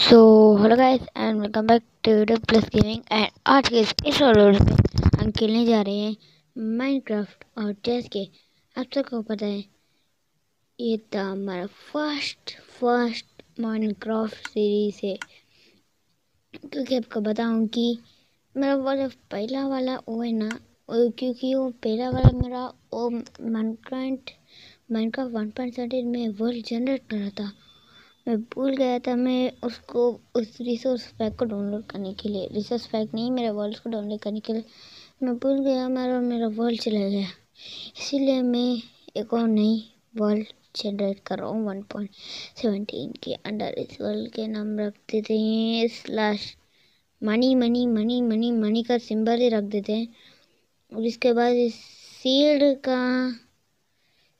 So hello guys and welcome back to YouTube plus gaming and आज के इस में हम खेलने जा रहे हैं माइनक्राफ्ट और चेस के। आप सबको पता है, ये था हमारा फ़र्स्ट फ़र्स्ट माइनक्राफ्ट सीरीज़ है। क्योंकि आपको बताऊँ कि मेरा वाला पहला वाला वो है ना क्योंकि वो पहला वाला मेरा वो माइनक्राफ्ट माइनक्राफ्ट वन पॉइंट में वर्ल्ड जनरेट कर रहा था। मैं भूल गया था, मैं उसको, उस रिसोर्स पैक को डाउनलोड करने के लिए रिसोर्स पैक नहीं, मेरे वर्ल्ड को डाउनलोड करने के लिए। मैं भूल गया मेरा मेरा वर्ल्ड चला गया। इसीलिए मैं एक और नई वर्ल्ड जनरेट कर रहा हूँ वन पॉइंट सेवनटीन के अंडर इस वर्ल्ड के नाम रख देते हैं। Slash money money money money money का सिंबल ही रख देते हैं। और इसके बाद इस सील्ड का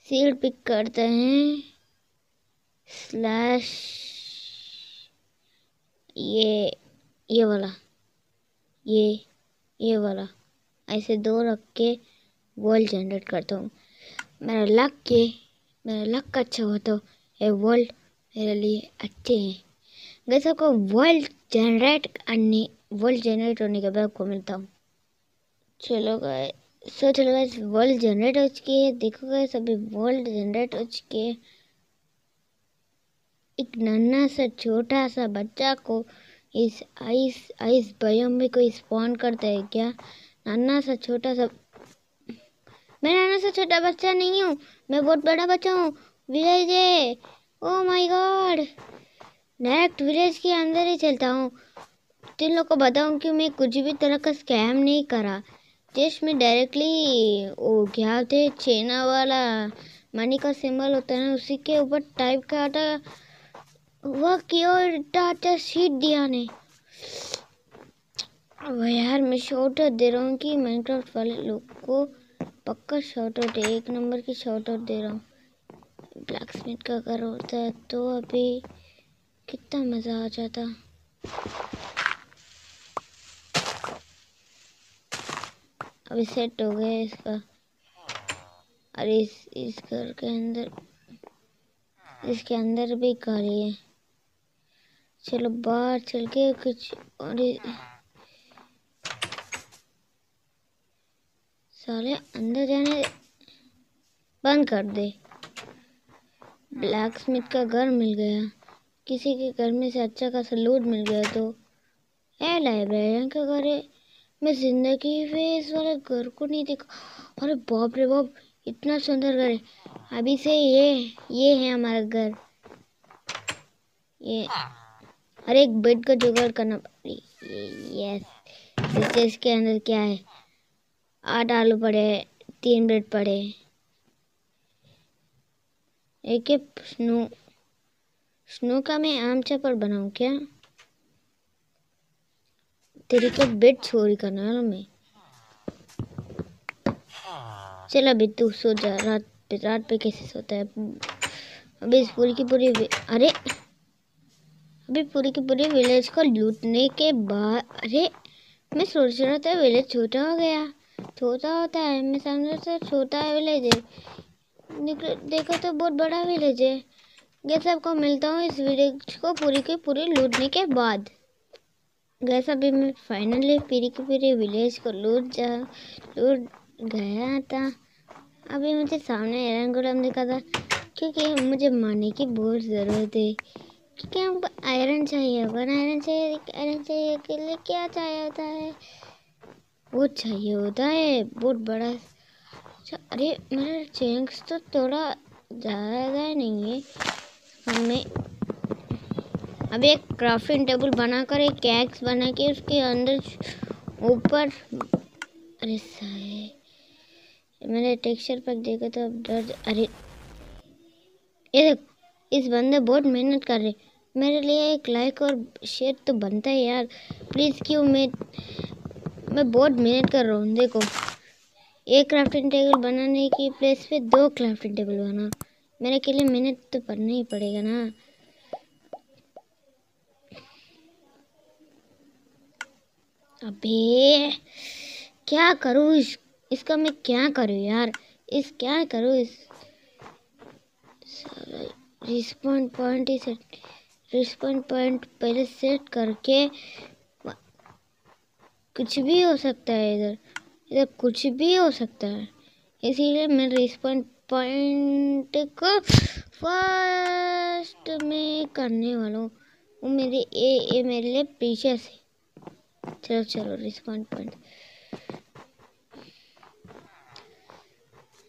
सील्ड पिक करते हैं। स्लैश ये ये वाला। ये ये वाला। ऐसे दो रख के वर्ल्ड जनरेट करता हूँ। मेरा लक के, मेरा लक अच्छा हो तो ये वर्ल्ड मेरे लिए अच्छे हैं। गैस आपको वर्ल्ड जनरेट करने वर्ल्ड जनरेट होने के बाद आपको मिलता हूँ। चलो गए सो चलो गए वर्ल्ड जनरेट हो चुकी है। देखो गए सभी वर्ल्ड जनरेट हो चुके हैं। एक नन्ना सा, छोटा सा बच्चा को इस आइस आइस बयोम में कोई स्पॉन करता है क्या? नन्ना सा, छोटा सा मैं नन्ना सा, छोटा बच्चा नहीं हूँ, मैं बहुत बड़ा बच्चा हूँ। विलेज है। Oh my god direct village के अंदर ही चलता हूँ। तुम लोग को बताऊँ कि मैं कुछ भी तरह का स्कैम नहीं करा। जस्ट में डायरेक्टली वो क्या होते चेना वाला। मनी का सिंबल होता है ना, उसी के ऊपर टाइप का आता वह क्यों टाटा शीट दिया ने। अब यार, मैं शॉर्ट आउट दे रहा हूँ कि माइनक्राफ्ट वाले लोग को पक्का शॉर्ट आउट है, एक नंबर की शॉर्ट आउट दे रहा हूँ। ब्लैक स्मिथ का घर होता है तो अभी कितना मज़ा आ जाता। अभी सेट हो गया इसका। अरे इस इस घर के अंदर, इसके अंदर भी खाली है। चलो बाहर चल के कुछ और साले अंदर जाने बंद कर दे। ब्लैक स्मिथ का घर मिल गया। किसी के घर में से अच्छा खासा लूट मिल गया तो है लाइब्रेरियन का घर है। मैं ज़िंदगी में इस वाले घर को नहीं देखा। अरे बाप रे बाप, इतना सुंदर घर है। अभी से ये ये है हमारा घर। ये हर एक बेड का जुगाड़ करना यस इसके अंदर क्या है? आठ आलू पड़े, तीन ब्रेड पड़े। एक स्नो स्नो का मैं आम चापड़ बनाऊँ क्या? तेरी को बेड चोरी करना है मैं। चल अभी तू सो जा, रात पे रात पे कैसे सोता है? अभी इस पूरी की पूरी अरे! अभी पूरी की पूरी विलेज को लूटने के बाद अरे मैं सोच रहा था। विलेज छोटा हो गया। छोटा होता है, मैं समझ रहा था छोटा विलेज है देखो तो बहुत बड़ा विलेज है। गैस आपको मिलता हूँ इस विलेज को पूरी की पूरी लूटने के बाद। गैस, अभी मैं फाइनली पूरी की पूरी विलेज को लूट जा, लूट गया था। अभी मुझे सामने एरन गुलाम दिखा था, क्योंकि मुझे मारने की बहुत ज़रूरत है। क्योंकि हमको आयरन चाहिए, वन आयरन चाहिए आयरन चाहिए, के लिए क्या चाहिए होता है? वो चाहिए होता है, बहुत बड़ा। अच्छा अरे, मेरा चेंक्स तो थोड़ा ज़्यादा नहीं है। हमें अब एक क्राफ्टिंग टेबल बनाकर, एक कैक्स बना के उसके अंदर ऊपर अरे सारे मैंने टेक्सचर पर देखा तो अब डर अरे, ये देख, इस बंदे बहुत मेहनत कर रहे मेरे लिए एक लाइक और शेयर तो बनता है यार। प्लीज़ क्यों? मैं मैं बहुत मेहनत कर रहा हूँ, देखो। एक क्राफ्टिंग टेबल बनाने की प्लेस पे दो क्राफ्टिंग टेबल बना मेरे के लिए मेहनत तो करना ही पड़ेगा ना। अबे, क्या करूँ इस, इसका मैं क्या करूँ यार? इस क्या करूँ इस? रिस्पॉन्ड पॉइंट ही सेट रिस्पॉन पॉइंट पहले सेट करके कुछ भी हो सकता है इधर। इधर कुछ भी हो सकता है। इसीलिए मैं रिस्पॉन पॉइंट को फ़र्स्ट में करने वाला हूँ। वो मेरे ये ये मेरे लिए पीछे से। चलो चलो रिस्पॉन पॉइंट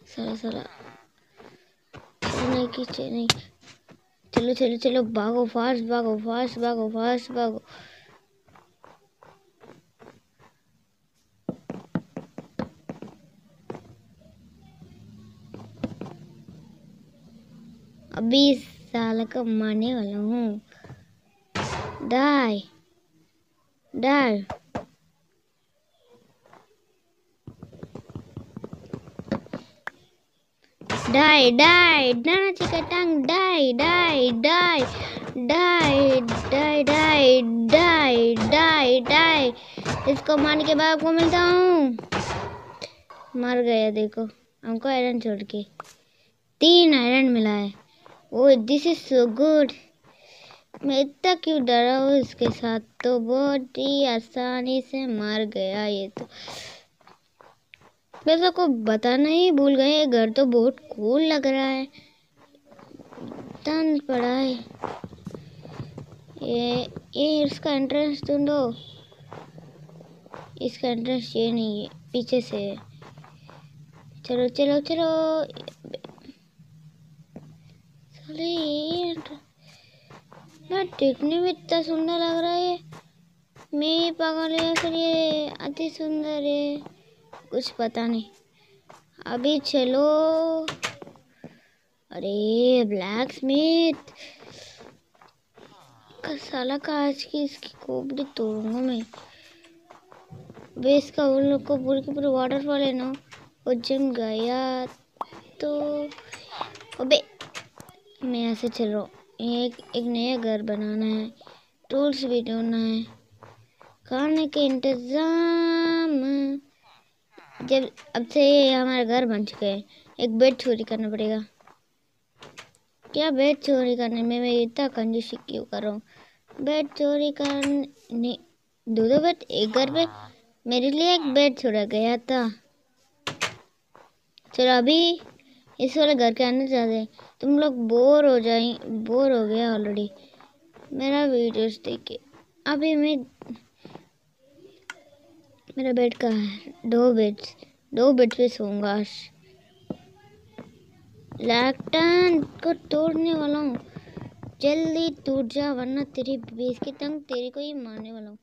सारा सारा। नहीं नहीं। चलो चलो चलो, भागो फास्ट भागो फास्ट भागो फास्ट भागो। अभी इस साल का मारने वाला हूँ। Die die die die dana cikatang die die die. Die die die die die die. इसको मारने के बाद आपको मिलता हूँ। मर गया देखो। हमको आयरन छोड़ के। तीन आयरन मिला है। Oh this is so good मैं इतना क्यों डरा हूँ इसके साथ? तो बहुत ही आसानी से मर गया ये तो। वैसे को बताना ही भूल गए घर तो बहुत कूल लग रहा है। तन पड़ा है। ये ये इसका एंट्रेंस ढूंढो। इसका एंट्रेंस ये नहीं है, पीछे से चलो चलो चलो। ये मैं देखने में इतना सुंदर लग रहा है। मैं पागल है फिर ये अति सुंदर है। कुछ पता नहीं। अभी चलो। अरे ब्लैक स्मिथ साला का आज की इसकी खोपड़ी तोड़ूँगा मैं। वे इसका उन लोग को पूरे के पूरे वाटरफॉल है ना, वो जम गया तो। अबे, मैं यहाँ से चल रहा हूँ। एक एक नया घर बनाना है टूल्स भी ढूंढना है। खाने के इंतज़ाम। जब अब से ये हमारे घर बन चुके हैं। एक बेड चोरी करना पड़ेगा। क्या बेड चोरी करने में मैं इतना कंजूसी क्यों कर रहा हूँ? बेड चोरी करने, दो दो बेड, एक घर पे मेरे लिए एक बेड छोड़ा गया था। चलो अभी इस वाले घर के अंदर जाते हैं। तुम लोग बोर हो जाए, बोर हो गया ऑलरेडी मेरा वीडियोस देखे अभी मैं मेरा बेड का है दो बेड्स दो बेड पे सोऊँगा आज। लैक्टन को तोड़ने वाला हूँ। जल्दी टूट जा वरना तेरी बेस की तंग तेरी को ही मारने वाला हूँ।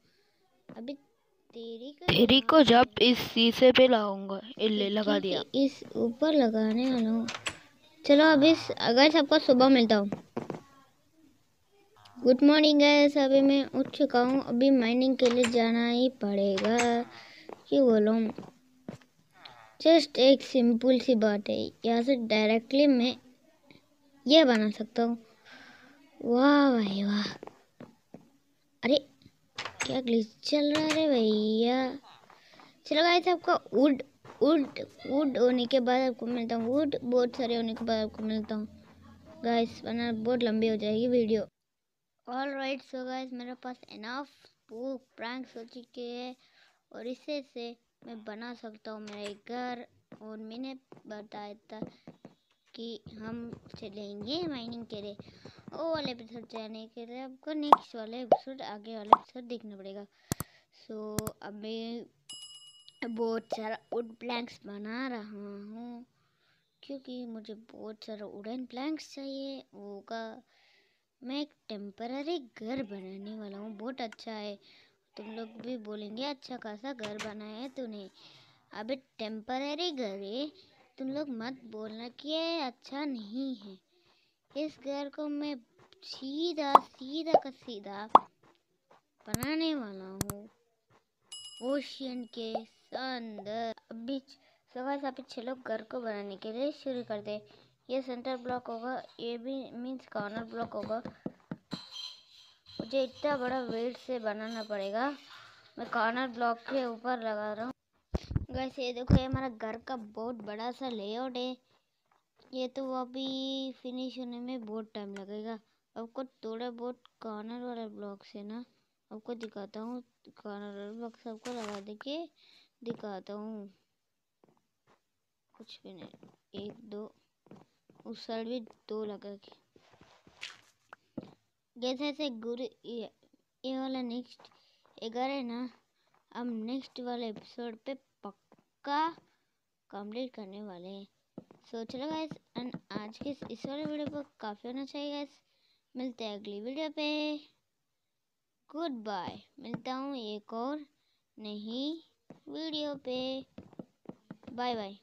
अभी तेरी का तेरी को जब इस शीशे पे लगाऊँगा इल्ले लगा दिया। इस ऊपर लगाने वाला हूँ। चलो अभी अगर सबको सुबह मिलता हूँ। गुड मॉर्निंग गैस अभी मैं उठ चुका हूँ। अभी माइनिंग के लिए जाना ही पड़ेगा। क्यों बोलो? जस्ट एक सिंपल सी बात है। यहाँ से डायरेक्टली मैं ये बना सकता हूँ। वाह भाई, वाह। अरे, क्या ग्लिच चल रहा है भैया? चलो गाइस आपका वुड वुड वुड होने के बाद आपको मिलता हूँ। वुड बहुत सारे होने के बाद आपको मिलता हूँ। गाइस वरना बहुत लंबी हो जाएगी video all right so guys मेरे पास इनफ बुक प्रैंक्स हो चुके हैं और इसे से मैं बना सकता हूँ मेरा घर। और मैंने बताया था कि हम चलेंगे माइनिंग के लिए। वो वाले एपिसोड जाने के लिए आपको नेक्स्ट वाले एपिसोड आगे वाले एपिसोड देखना पड़ेगा। सो so, मैं बहुत सारा वुड प्लैंक्स बना रहा हूँ क्योंकि मुझे बहुत सारा वुडन प्लैंक्स चाहिए। होगा मैं एक टेम्पररी घर बनाने वाला हूँ, बहुत अच्छा है। तुम लोग भी बोलेंगे अच्छा खासा घर बनाया है तूने। अबे टेम्पररी घर है। तुम लोग मत बोलना कि ये अच्छा नहीं है। इस घर को मैं सीधा सीधा का सीधा बनाने वाला हूँ। ओशियन के अंदर। अभी सुबह से चलो घर को बनाने के लिए शुरू कर दे। ये सेंटर ब्लॉक होगा, ये भी मीन्स कॉर्नर ब्लॉक होगा। मुझे इतना बड़ा वेट से बनाना पड़ेगा। मैं कॉर्नर ब्लॉक के ऊपर लगा रहा हूँ। वैसे ये देखो, ये हमारा घर का बहुत बड़ा सा लेआउट है। ये तो अभी फिनिश होने में बहुत टाइम लगेगा। आपको थोड़ा बहुत कॉर्नर वाला ब्लॉक से ना। आपको दिखाता हूँ कॉर्नर वाला ब्लॉक सबको लगा दे के दिखाता हूँ। कुछ भी नहीं। एक, दो। उस साइड भी दो लगा के। ऐसे गुरु ये, वाला नेक्स्ट एगर है ना हम नेक्स्ट वाले एपिसोड पे पक्का कंप्लीट करने वाले हैं। सो चलो गाइस एंड आज के इस वाले वीडियो पर काफ़ी होना चाहिए गाइस मिलते हैं अगली वीडियो पे। गुड बाय मिलता हूँ एक और नहीं वीडियो पे। Bye bye